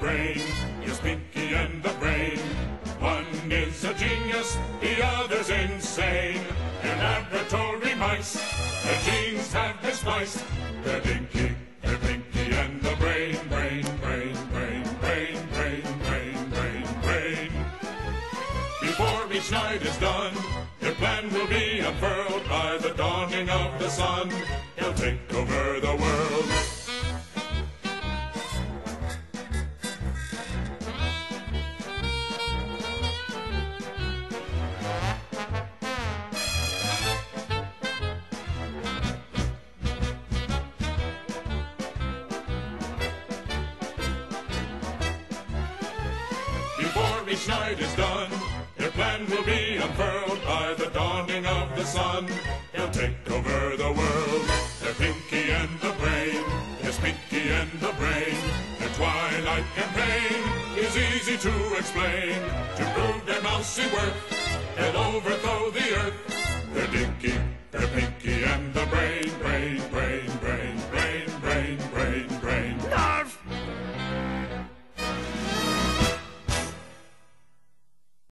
brain. Yes, Pinky and the brain. One is a genius, the other's insane. They're laboratory mice. Their genes have been spliced. They're Pinky, they're Pinky and the brain, brain, brain, brain, brain, brain, brain, brain, brain. Before each night is done, their plan will be unfurled by the dawning of the sun. They'll take over the world. Each night is done, their plan will be unfurled by the dawning of the sun. They'll take over the world. They're Pinky and the Brain. Yes, Pinky and the Brain. Their twilight campaign is easy to explain. To prove their mousy worth, they'll